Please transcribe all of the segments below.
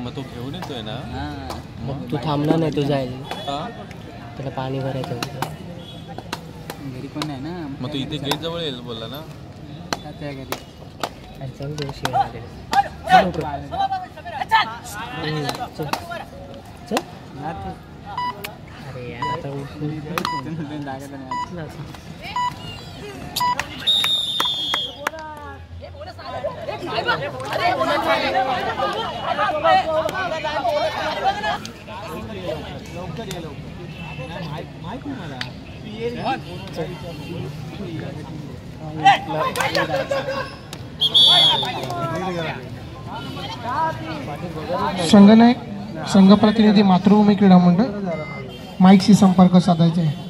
मग तो घेऊन येतोय ना? हा. मग तू थांबणार नाही तू जाईल. का त्याला पाणी भरायचं होतं. घरी पण नाही ना? मग तू इथे गेट जवळ येईल बोलला ना. का त्या घरी. अरे चल तू चल. अरे यार आता. संघनायक संघ प्रतिनिधी मातृभूमी क्रीडा मंडळ माईकशी संपर्क साधायचे. आहे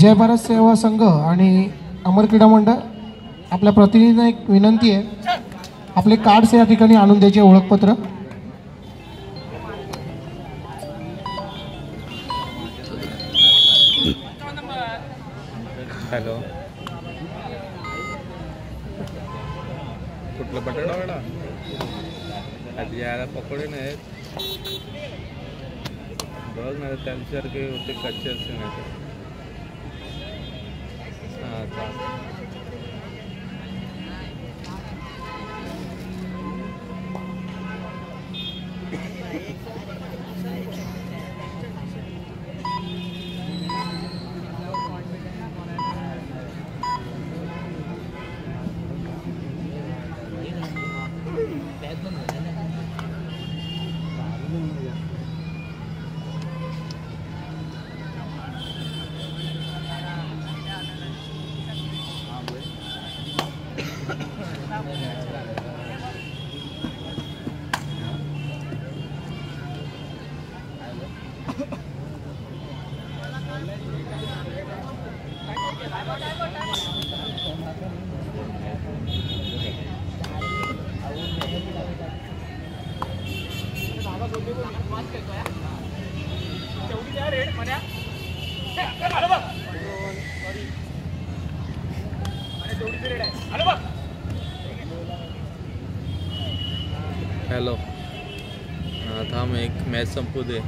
जय भारत सेवा संघ आणि अमर क्रीडा मंडळ आपल्या प्रतिनिधींना एक विनंती आहे. आपले कार्ड्स या ठिकाणी आणून द्यायचे ओळखपत्र? हॅलो. कुठलं बटाटा पकोडे कच्चे हॅलो। हाँ थांब एक मॅच संपू दे।